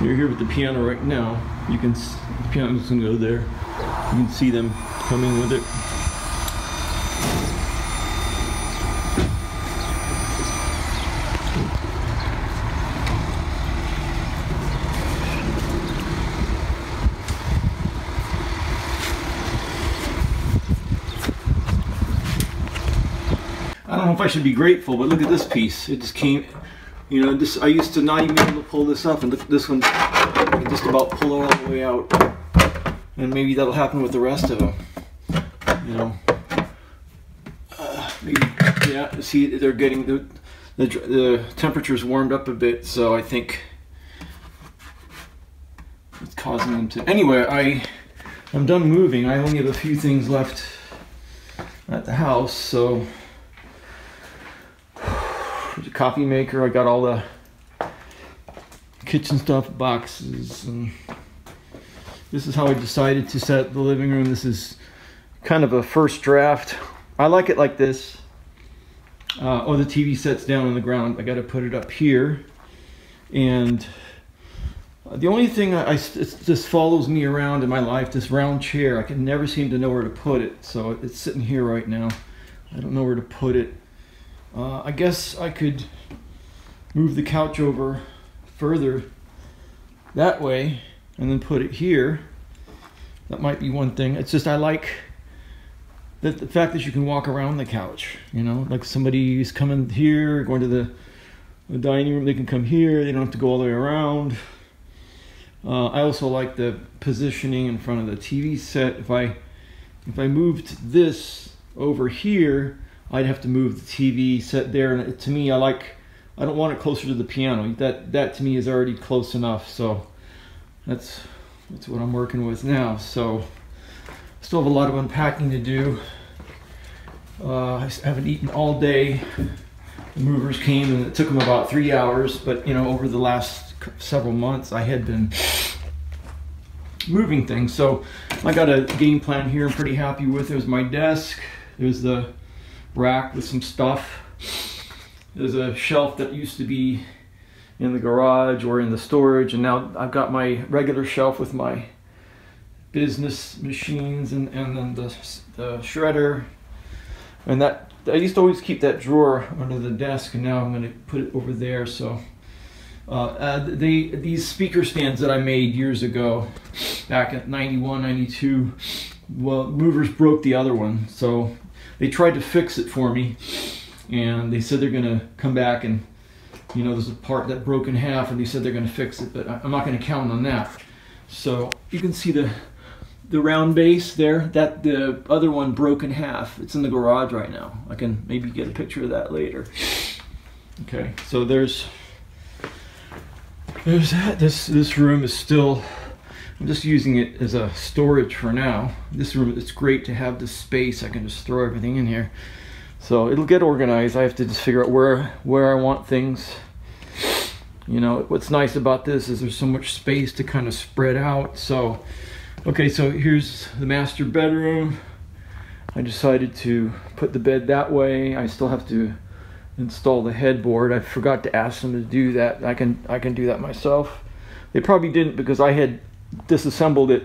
You're here with the piano right now. You can, the piano's gonna go there. You can see them coming with it. I don't know if I should be grateful, but look at this piece. It just came, you know, this, I used to not even be able to pull this up, and this one, I can just about pull it all the way out. And maybe that'll happen with the rest of them, you know. Uh, maybe, yeah, see, they're getting, the, the, the temperature's warmed up a bit, so I think it's causing them to, anyway, I, I'm done moving. I only have a few things left at the house, so there's a coffee maker. I got all the kitchen stuff, boxes, and this is how I decided to set the living room. This is kind of a first draft. I like it like this. Uh, oh, the TV sets down on the ground. I got to put it up here, and the only thing I, I just follows me around in my life. This round chair. I can never seem to know where to put it. So it's sitting here right now. I don't know where to put it. Uh, I guess I could move the couch over further that way and then put it here. That might be one thing. It's just I like that the fact that you can walk around the couch. You know, like somebody's coming here, going to the, the dining room, they can come here. They don't have to go all the way around. Uh, I also like the positioning in front of the TV set. If I if I moved this over here, I'd have to move the TV set there. And to me, I like I don't want it closer to the piano. That that to me is already close enough. So that's that's what I'm working with now. So still have a lot of unpacking to do. Uh, I haven't eaten all day. The movers came and it took them about three hours. But you know, over the last several months, I had been moving things. So I got a game plan here. I'm pretty happy with. It. There's my desk. There's the rack with some stuff. There's a shelf that used to be in the garage or in the storage, and now I've got my regular shelf with my business machines and, and then the, the shredder. And that I used to always keep that drawer under the desk, and now I'm going to put it over there. So uh, uh, they these speaker stands that I made years ago, back at 91, 92. Well, movers broke the other one, so they tried to fix it for me, and they said they're gonna come back and, you know, there's a part that broke in half, and they said they're gonna fix it, but I'm not gonna count on that. So you can see the the round base there. That the other one broke in half. It's in the garage right now. I can maybe get a picture of that later. Okay, so there's there's that. This this room is still. I'm just using it as a storage for now. This room, it's great to have this space. I can just throw everything in here. So it'll get organized. I have to just figure out where where I want things. You know, what's nice about this is there's so much space to kind of spread out. So, okay, so here's the master bedroom. I decided to put the bed that way. I still have to install the headboard. I forgot to ask them to do that. I can I can do that myself. They probably didn't because I had disassembled it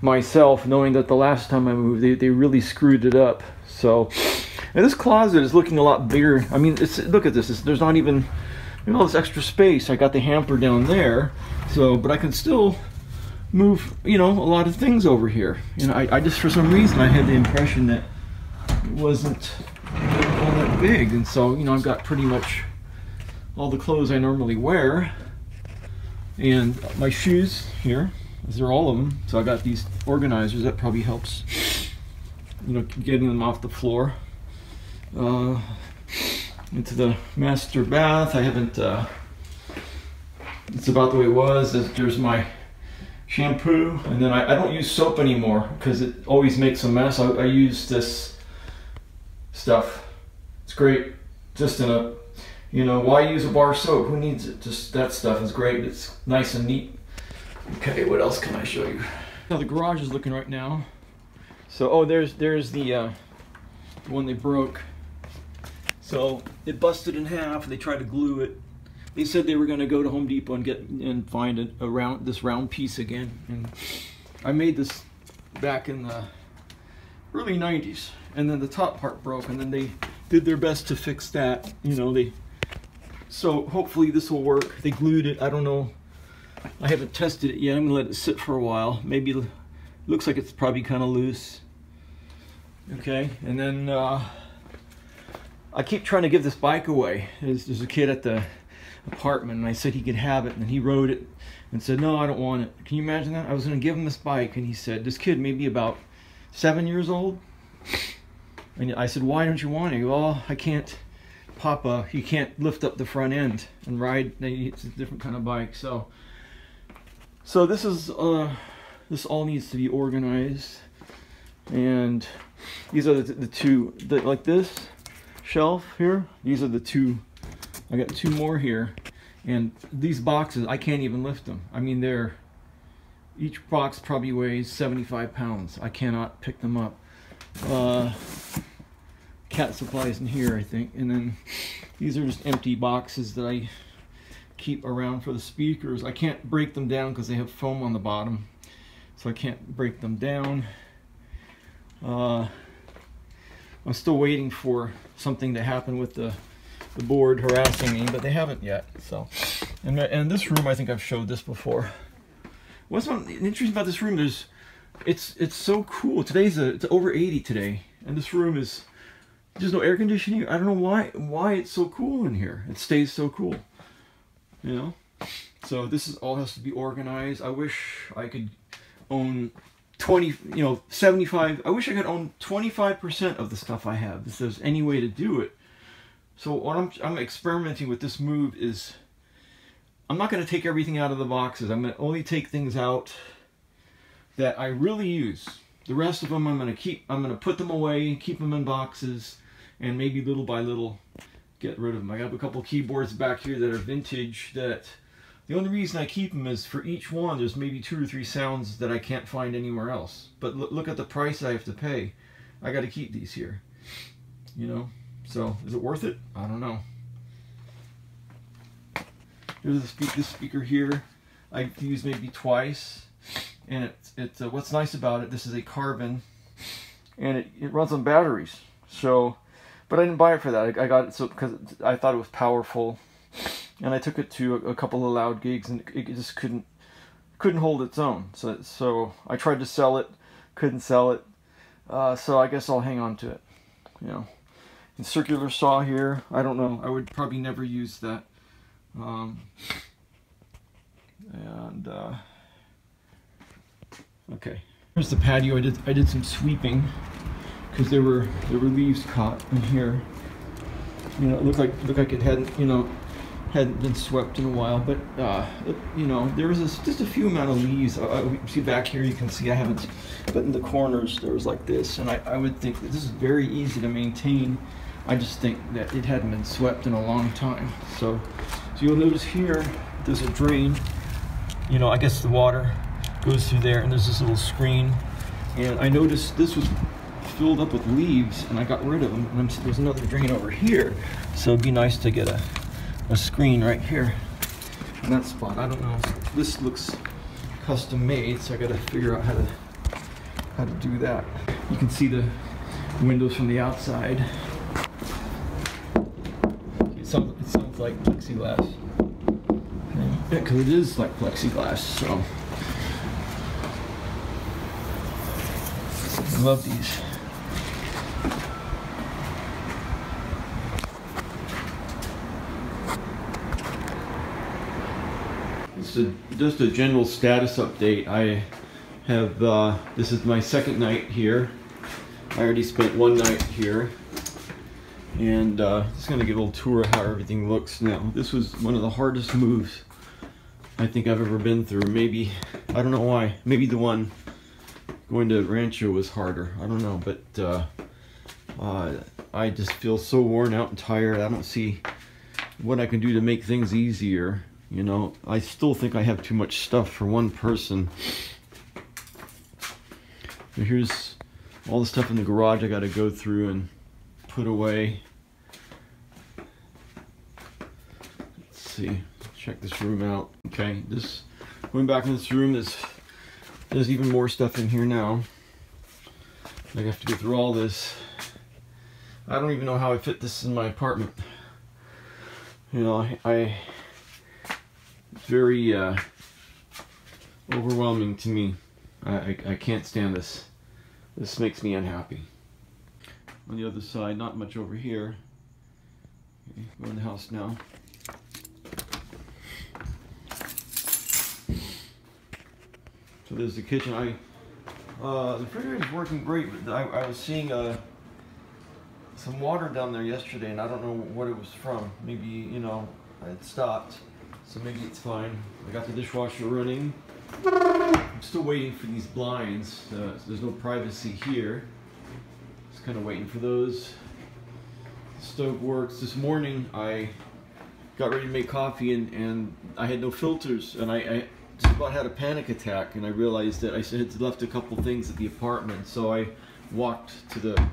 myself, knowing that the last time I moved, they, they really screwed it up. So, and this closet is looking a lot bigger. I mean, it's look at this. It's, there's not even you know all this extra space. I got the hamper down there, so but I can still move you know a lot of things over here. And I, I just for some reason I had the impression that it wasn't all that big, and so you know I've got pretty much all the clothes I normally wear, and my shoes here. These are all of them. So I got these organizers. That probably helps, you know, getting them off the floor. Uh, into the master bath. I haven't. Uh, it's about the way it was. There's- my shampoo, and then I, I don't use soap anymore because it always makes a mess. I, I use this stuff. It's great. Just in a, you know, why use a bar soap? Who needs it? Just that stuff is great. It's nice and neat. Okay, what else can I show you? How the garage is looking right now. So, oh, there's there's the uh, the one they broke. So it busted in half. And they tried to glue it. they said they were going to go to Home Depot and get and find a, a round this round piece again. And I made this back in the early 90s, and then the top part broke, and then they did their best to fix that. You know, they so hopefully this will work. They glued it. I don't know. I haven't tested it yet. I'm gonna let it sit for a while. Maybe looks like it's probably kind of loose. Okay, and then uh, I keep trying to give this bike away. There's, there's, a kid at the apartment, and I said he could have it, and he rode it and said, "No, I don't want it." Can you imagine that? I was gonna give him this bike, and he said, "This kid maybe about seven years old." And I said, "Why don't you want it?" Well, I can't Papa, you can't lift up the front end and ride. It's a different kind of bike. So, so this is uh, this all needs to be organized, and these are the, the two the, like this shelf here. These are the two. I got two more here, and these boxes I can't even lift them. I mean they're each box probably weighs 75 pounds. I cannot pick them up. Uh, cat supplies in here, I think. And then these are just empty boxes that I keep around for the speakers. I can't break them down because they have foam on the bottom. So I can't break them down. Uh, I'm still waiting for something to happen with the, the board harassing me, but they haven't yet. So, and, and this room, I think I've showed this before. What's interesting about this room? There's, it's it's so cool. Today's a, it's over 80 today, and this room is there's no air conditioning. I don't know why why it's so cool in here. It stays so cool. You know? So this is all has to be organized. I wish I could own 20, you know, 75. I wish I could own 25% of the stuff I have. If there's any way to do it. So what I'm, I'm experimenting with this move is I'm not going to take everything out of the boxes. I'm going to only take things out that I really use. The rest of them I'm going to keep, I'm going to put them away, keep them in boxes and maybe little by little get rid of them. I got a couple keyboards back here that are vintage that the only reason I keep them is for each one there's maybe two or three sounds that I can't find anywhere else. But look at the price I have to pay. I got to keep these here. You know? So is it worth it? I don't know. There's the this speaker here. I've used maybe twice. And it's, it's uh, what's nice about it, this is a carbon and it, it runs on batteries. So but I didn't buy it for that. I, I got it so because I thought it was powerful, and I took it to a, a, couple of loud gigs, and it just couldn't couldn't hold its own. So so I tried to sell it, couldn't sell it. Uh, so I guess I'll hang on to it. You know, and circular saw here. I don't know. I would probably never use that. Um, and uh, okay, here's the patio. I did I did some sweeping because there were there were leaves caught in here. You know, it looked like looked like it hadn't you know hadn't been swept in a while, but uh, it, you know there was a, just a few amount of leaves. Uh, uh see back here, you can see I haven't, but in the corners there was like this, and I, I would think that this is very easy to maintain. I just think that it hadn't been swept in a long time. So, so you'll notice here there's a drain. You know, I guess the water goes through there, and there's this little screen. And I noticed this was filled up with leaves and I got rid of them. And there's another drain over here. So it'd be nice to get a, a screen right here in that spot. I don't know. This looks custom made, so I gotta figure out how to how to do that. You can see the windows from the outside. It sounds, it sounds like plexiglass. Yeah, because it is like plexiglass, so. I love these. A, just a general status update. I have, uh, this is my second night here. I already spent one night here. And uh, just gonna give a little tour of how everything looks now. This was one of the hardest moves I think I've ever been through. Maybe, I don't know why. Maybe the one going to Rancho was harder. I don't know, but uh, uh, I just feel so worn out and tired. I don't see what I can do to make things easier. You know, I still think I have too much stuff for one person. But here's all the stuff in the garage I got to go through and put away. Let's see. Check this room out. Okay, this going back in this room. There's there's even more stuff in here now. I have to go through all this. I don't even know how I fit this in my apartment. You know, I, I very uh, overwhelming to me. I, I, I can't stand this. This makes me unhappy. On the other side, not much over here. Okay, go in the house now. So there's the kitchen. I uh, the refrigerator is working great, but I, I was seeing uh, some water down there yesterday, and I don't know what it was from. Maybe you know it stopped, so maybe it's fine. I got the dishwasher running. I'm still waiting for these blinds. Uh, so there's no privacy here. Just kind of waiting for those. Stove works. This morning I got ready to make coffee and, and I had no filters and I, I just about had a panic attack and I realized that I had left a couple things at the apartment so I walked to the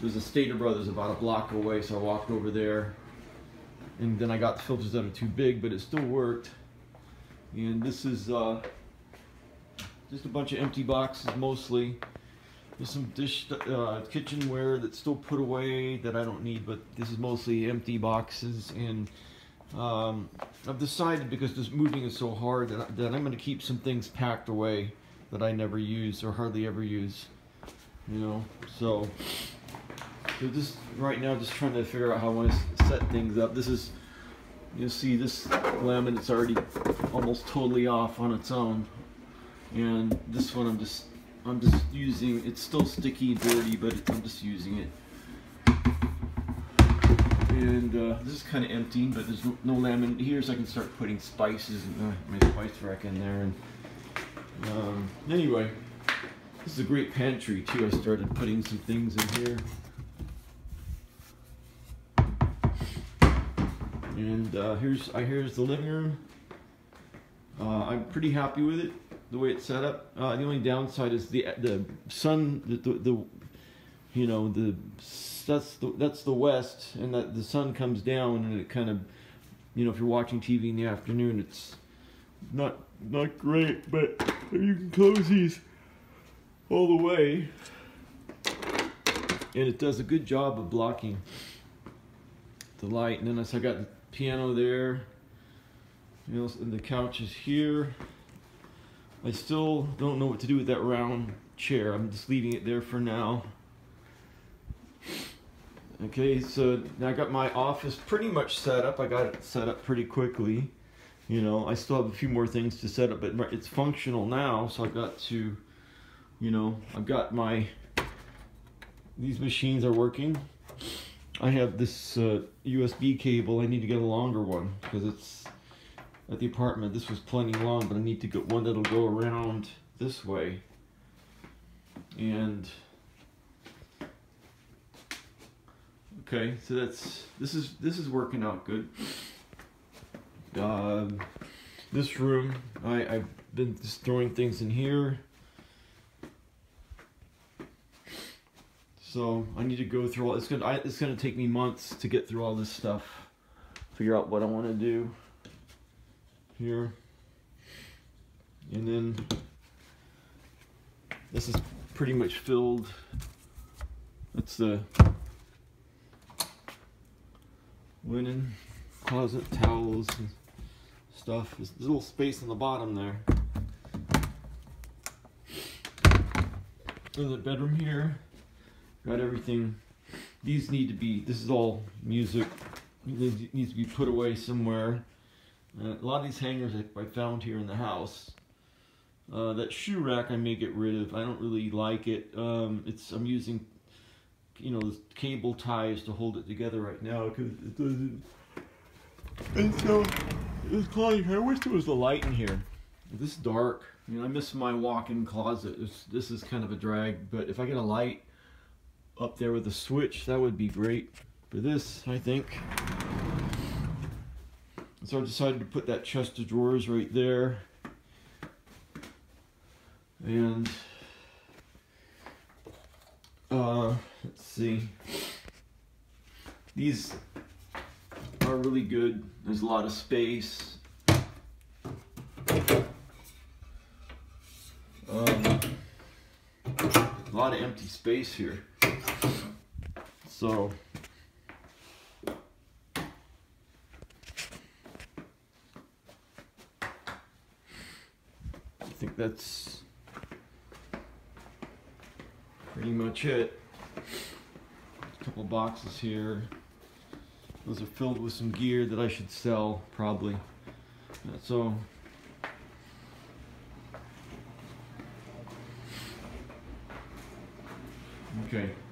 there's a Stater Brothers about a block away so I walked over there and then I got the filters that are too big but it still worked. And this is uh, just a bunch of empty boxes mostly. There's some dish uh, kitchenware that's still put away that I don't need but this is mostly empty boxes. And um, I've decided because this moving is so hard that, that I'm going to keep some things packed away that I never use or hardly ever use. You know, so, so just right now, just trying to figure out how I want to set things up. This is, you'll see this laminate's already almost totally off on its own. And this one I'm just, I'm just using, it's still sticky, and dirty, but I'm just using it and uh, this is kind of empty, but there's no, no here, so I can start putting spices and uh, my spice rack in there. And um, anyway, this is a great pantry too. I started putting some things in here. And uh, here's I here's the living room. Uh, I'm pretty happy with it, the way it's set up. Uh, the only downside is the the sun, the, the, the you know the that's the that's the west, and that the sun comes down, and it kind of, you know, if you're watching TV in the afternoon, it's not not great. But you can close these all the way, and it does a good job of blocking the light. And then as I got piano there, you know, and the couch is here. I still don't know what to do with that round chair. I'm just leaving it there for now. Okay, so I got my office pretty much set up. I got it set up pretty quickly. You know, I still have a few more things to set up, but it's functional now. So I got to, you know, I've got my, these machines are working. I have this uh, USB cable. I need to get a longer one because it's at the apartment. This was plenty long, but I need to get one that'll go around this way. And Okay, so that's this is this is working out good. Um, this room, I I've been just throwing things in here. So I need to go through all. It's gonna I, it's gonna take me months to get through all this stuff. Figure out what I want to do here, and then this is pretty much filled. That's the linen, closet, towels, and stuff. There's a little space in the bottom there. There's a bedroom here. Got everything. These need to be, this is all music. Needs to be put away somewhere. Uh, a lot of these hangers I found here in the house. Uh, that shoe rack I may get rid of. I don't really like it. Um, it's I'm using you know, cable ties to hold it together right now because it doesn't. And so, it's Claudia, I wish there was a light in here. This is dark. You know, I miss my walk-in closet. It's, this is kind of a drag, but if I get a light up there with a switch, that would be great. For this, I think. So I decided to put that chest of drawers right there. And uh, let's see. These are are really good. There's a lot of space. Um, a lot of empty space here. So I think that's pretty much it. A couple boxes here. Those are filled with some gear that I should sell, probably. So, okay.